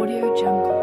Audio Jungle.